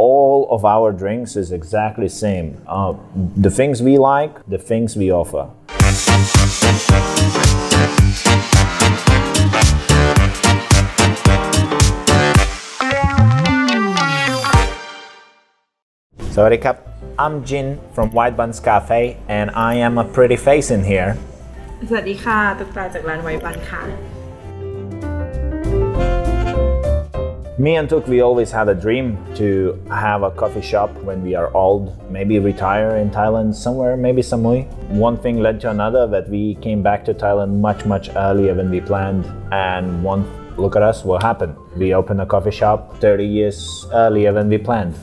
all of our drinks is exactly same. Uh, the things we like, the things we offer. สวัสดีครับ I'm Jin from White Buns Cafe and I am a pretty face in here สวัสดีค่ะ ตุ๊กตาจากร้านไวบันค่ะ Me and Tuk, we always had a dream to have a coffee shop when we are old, maybe retire in Thailand somewhere, maybe Samui. One thing led to another that we came back to Thailand much, much earlier than we planned. And one look at us, what happened? We opened a coffee shop 30 years earlier than we planned.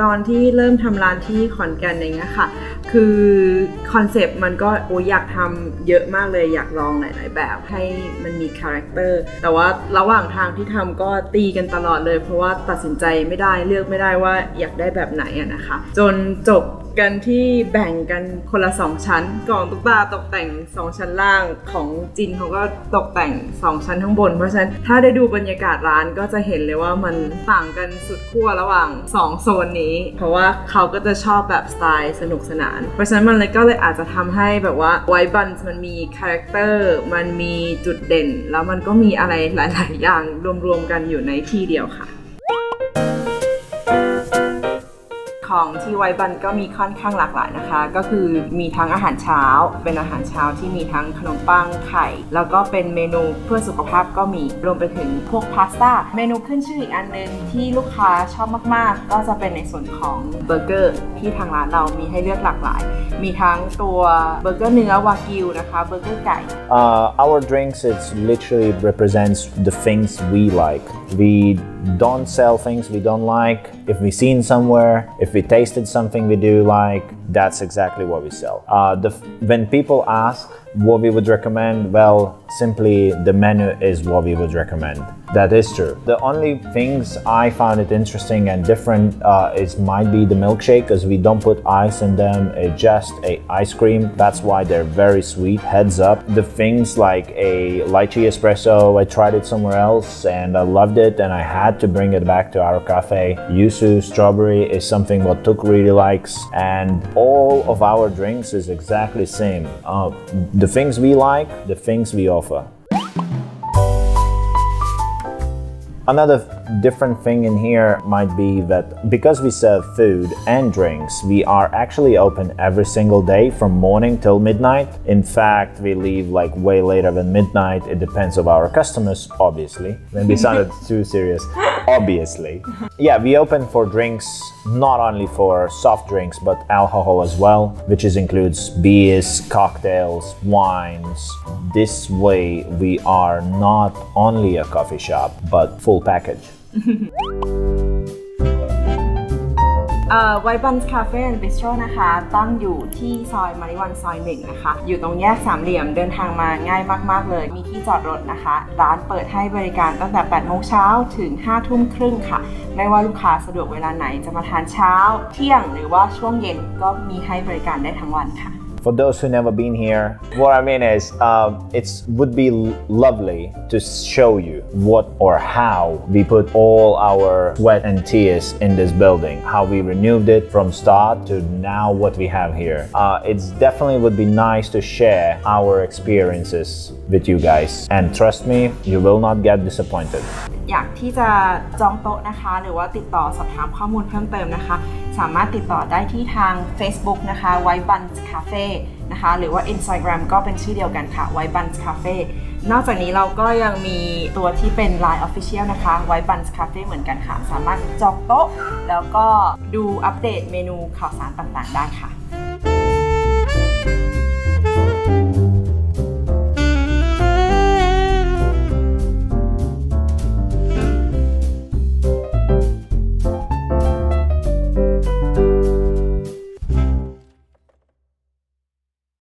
ตอนที่เริ่มทำร้านที่ขอนแก่นอย่างเงี้ยค่ะ คือคอนเซปต์มันก็โอ้อยากทำเยอะมากเลยอยากลองหลาย ๆ แบบให้มันมีคาแรคเตอร์แต่ว่าระหว่างทางที่ทำก็ตีกันตลอดเลย เพราะว่าตัดสินใจไม่ได้เลือกไม่ได้ว่าอยากได้แบบไหนอะนะคะ จนจบ กันที่แบ่งกันคนละ 2 ชั้นกล่องตุ๊กตาตกแต่ง 2 ชั้นล่างของจินเขาก็ตกแต่ง 2 ชั้นข้างบน เพราะฉะนั้นถ้าได้ดูบรรยากาศร้านก็จะเห็นเลยว่ามันต่างกันสุดขั้วระหว่าง 2 โซนนี้ เพราะว่าเขาก็จะชอบแบบสไตล์สนุกสนาน เพราะฉะนั้นมันเลยก็เลยอาจจะทำให้แบบว่าไวบันมันมีคาแรคเตอร์มันมีจุดเด่น แล้วมันก็มีอะไรหลาย ๆ อย่างรวมๆกันอยู่ในที่เดียวค่ะ ของที่ไวบันก็มีค่อนข้างหลากหลายนะคะ ก็คือมีทั้งอาหารเช้า เป็นอาหารเช้าที่มีทั้งขนมปังไข่ แล้วก็เป็นเมนูเพื่อสุขภาพก็มีรวมไปถึงพวกพาสต้าเมนูขึ้นชื่ออีกอันนึงที่ลูกค้าชอบมากๆ ก็จะเป็นในส่วนของเบอร์เกอร์ที่ทางร้านเรามีให้เลือกหลากหลาย มีทั้งตัวเบอร์เกอร์เนื้อวากิวนะคะเบอร์เกอร์ไก่ Uh, our drinks, it literally represents the things we like. We don't sell things we don't like. If we seen somewhere, if we tasted something we do like, that's exactly what we sell. Uh, the, when people ask what we would recommend, well, simply the menu is what we would recommend. That is true. The only things I found it interesting and different uh, is might be the milkshake because we don't put ice in them. It's just a ice cream. That's why they're very sweet. Heads up. The things like a lychee espresso, I tried it somewhere else and I loved it and I had to bring it back to our cafe. Yuzu strawberry is something what Tuk really likes and all of our drinks is exactly same. Uh, the things we like, the things we offer. Another different thing in here might be that because we serve food and drinks, we are actually open every single day from morning till midnight. In fact, we leave like way later than midnight. It depends of our customers, obviously. Maybe sounded too serious. Obviously. Yeah, we open for drinks not only for soft drinks but alcohol as well, which is includes beers, cocktails, wines. This way we are not only a coffee shop but full package. ไวบันส์คาเฟ่บิสโตรนะคะ ตั้งอยู่ที่ซอยมาริวันซอยหนึ่งนะคะ อยู่ตรงแยกสามเหลี่ยมเดินทางมาง่ายมาก ๆ เลย มีที่จอดรถนะคะ ร้านเปิดให้บริการตั้งแต่ 8 โมงเช้าถึง 5 ทุ่มครึ่งค่ะ ไม่ว่าลูกค้าสะดวกเวลาไหนจะมาทานเช้า เที่ยงหรือว่าช่วงเย็นก็มีให้บริการได้ทั้งวันค่ะ For those who never been here, what I mean is, um, it would be l- lovely to show you what or how we put all our sweat and tears in this building, how we renewed it from start to now what we have here. Uh, it's definitely would be nice to share our experiences with you guys, and trust me, you will not get disappointed. อยากที่จะจองโต๊ะนะคะ หรือว่าติดต่อสอบถามข้อมูลเพิ่มเติมนะคะ สามารถติดต่อได้ที่ทาง Facebook นะคะ White Buns Cafe นะคะ หรือว่า Instagram ก็เป็นชื่อเดียวกันค่ะ White Buns Cafe นอกจากนี้เราก็ยังมีตัวที่เป็น Line Official นะคะ White Buns Cafe เหมือนกันค่ะ สามารถจองโต๊ะ แล้วก็ดูอัปเดตเมนูข่าวสารต่างๆ ได้ค่ะ